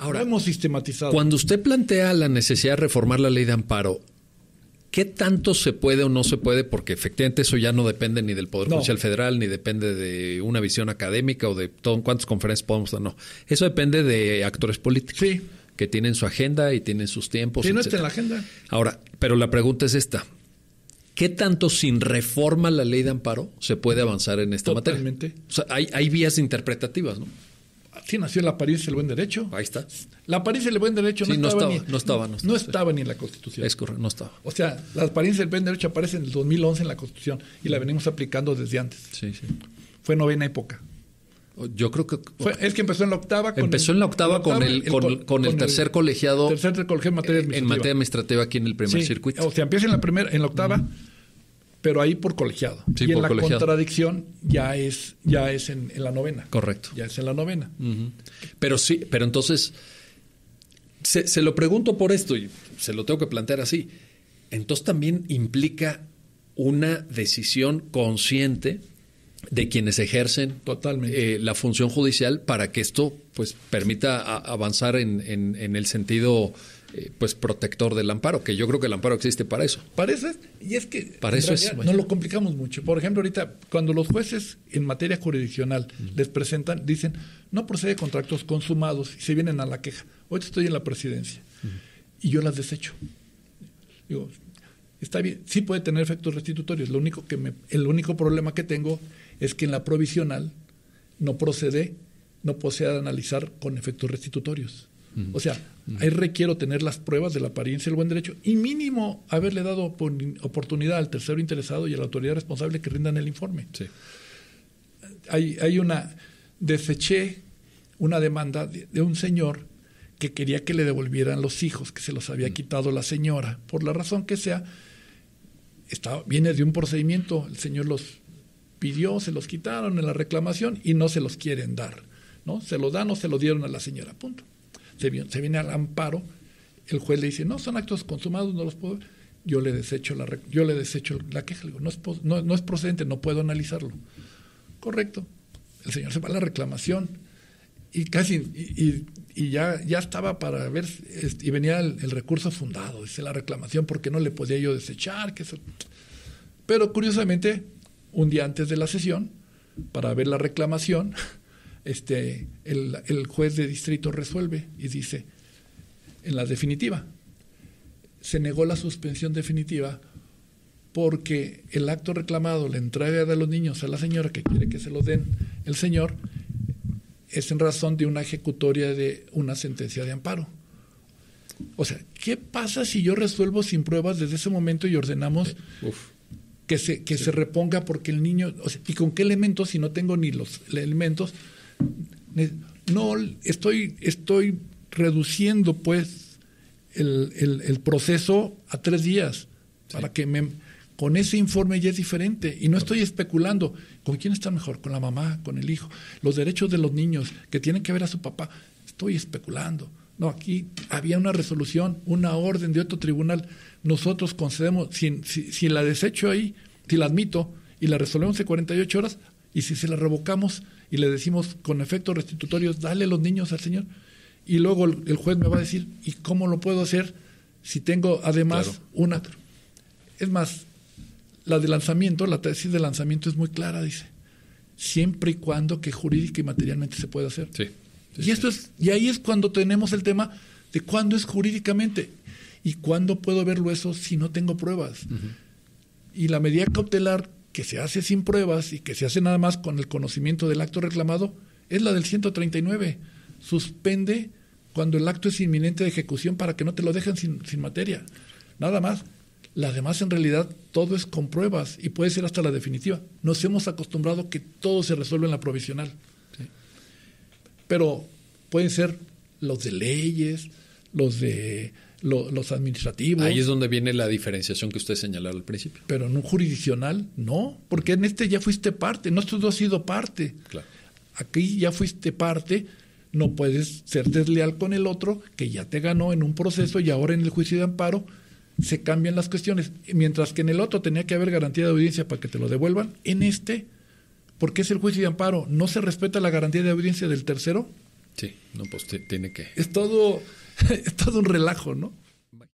Ahora, hemos sistematizado. Cuando usted plantea la necesidad de reformar la ley de amparo, ¿qué tanto se puede o no se puede? Porque efectivamente eso ya no depende ni del Poder Judicial Federal, ni depende de una visión académica o de todo, cuántas conferencias podemos dar. No. Eso depende de actores políticos. Sí. Que tienen su agenda y tienen sus tiempos. Sí, no está en la agenda. Ahora, pero la pregunta es esta. ¿Qué tanto sin reforma la ley de amparo se puede avanzar en esta Totalmente. materia? O sea, hay, hay vías interpretativas, ¿no? Sí, nació la apariencia del buen derecho. Ahí está. La apariencia del buen derecho no, no, estaba, estaba, ni, no, estaba, no estaba, no estaba ni en la Constitución. Es correcto, no estaba. O sea, la apariencia del buen derecho aparece en el 2011 en la Constitución y la venimos aplicando desde antes. Sí, sí. Fue novena época. Yo creo que Fue, es que empezó en la octava. Con empezó el, en la octava, la octava con, el, con, el, con el tercer el colegiado. Tercer colegiado en materia administrativa. En materia administrativa aquí en el primer sí, circuito. O sea, empieza en la primera, en la octava. Uh -huh pero ahí por colegiado. Sí, y por en la colegiado. contradicción ya es, ya es en, en, la novena. Correcto. Ya es en la novena. Uh -huh. Pero sí, pero entonces, se, se, lo pregunto por esto y se lo tengo que plantear así. Entonces también implica una decisión consciente de quienes ejercen Totalmente. Eh, la función judicial para que esto pues permita a, avanzar en, en, en el sentido eh, pues protector del amparo, que yo creo que el amparo existe para eso. Para eso es, y es que para eso es, no lo complicamos mucho. Por ejemplo, ahorita cuando los jueces en materia jurisdiccional uh -huh. les presentan, dicen, no procede contratos consumados y se vienen a la queja. Hoy estoy en la presidencia uh -huh. y yo las desecho. Digo, está bien, sí puede tener efectos restitutorios. Lo único que me, el único problema que tengo es que en la provisional no procede, no procede a analizar con efectos restitutorios. Uh -huh. O sea, uh -huh. ahí requiero tener las pruebas de la apariencia del buen derecho y mínimo haberle dado oportunidad al tercero interesado y a la autoridad responsable que rindan el informe. Sí. Hay, hay una, deseché una demanda de, de, un señor que quería que le devolvieran los hijos que se los había uh -huh. quitado la señora, por la razón que sea, está, viene de un procedimiento, el señor los pidió, se los quitaron en la reclamación y no se los quieren dar. ¿no? Se lo dan o se lo dieron a la señora, punto se viene al amparo, el juez le dice, no, son actos consumados, no los puedo, yo le desecho la, yo le desecho la queja, le digo, no es, no, no es procedente, no puedo analizarlo. Correcto. El señor se va a la reclamación y casi, y, y, ya, ya estaba para ver, y venía el, recurso fundado, dice la reclamación, porque no le podía yo desechar, que eso. Pero curiosamente, un día antes de la sesión, para ver la reclamación, este, el, el, juez de distrito resuelve y dice, en la definitiva, se negó la suspensión definitiva porque el acto reclamado, la entrega de los niños a la señora que quiere que se lo den el señor, es en razón de una ejecutoria de una sentencia de amparo. O sea, ¿qué pasa si yo resuelvo sin pruebas desde ese momento y ordenamos Uf. que, se, que sí. se reponga porque el niño, o sea, ¿y con qué elementos si no tengo ni los elementos? no estoy, estoy reduciendo pues el, el, el proceso a tres días sí. para que me, con ese informe ya es diferente. Y no estoy especulando. Con quién está mejor, con la mamá, con el hijo, los derechos de los niños que tienen que ver a su papá, estoy especulando. No, aquí había una resolución, una orden de otro tribunal, nosotros concedemos, si, si, si la desecho ahí, si la admito y la resolvemos en 48 horas, y si se la revocamos y le decimos con efectos restitutorios, dale los niños al Señor. Y luego el, juez me va a decir, ¿y cómo lo puedo hacer si tengo además claro. una... Es más, la de lanzamiento, la tesis de lanzamiento es muy clara, dice, siempre y cuando que jurídica y materialmente se pueda hacer. Sí, sí, y, esto es, y ahí es cuando tenemos el tema de cuándo es jurídicamente y cuándo puedo verlo eso si no tengo pruebas. Uh -huh. Y la medida cautelar que se hace sin pruebas y que se hace nada más con el conocimiento del acto reclamado, es la del 139. Suspende cuando el acto es inminente de ejecución para que no te lo dejen sin, sin materia. Nada más. Las demás en realidad todo es con pruebas y puede ser hasta la definitiva. Nos hemos acostumbrado que todo se resuelve en la provisional. ¿sí? Pero pueden ser los de leyes, los de lo, los administrativos. Ahí es donde viene la diferenciación que usted señalaba al principio. Pero en un jurisdiccional, no, porque en este ya fuiste parte, no has sido parte. Claro. Aquí ya fuiste parte, no puedes ser desleal con el otro que ya te ganó en un proceso y ahora en el juicio de amparo se cambian las cuestiones. Mientras que en el otro tenía que haber garantía de audiencia para que te lo devuelvan, en este, porque es el juicio de amparo, no se respeta la garantía de audiencia del tercero. Sí, no, pues tiene que. Es todo, es todo un relajo, ¿no?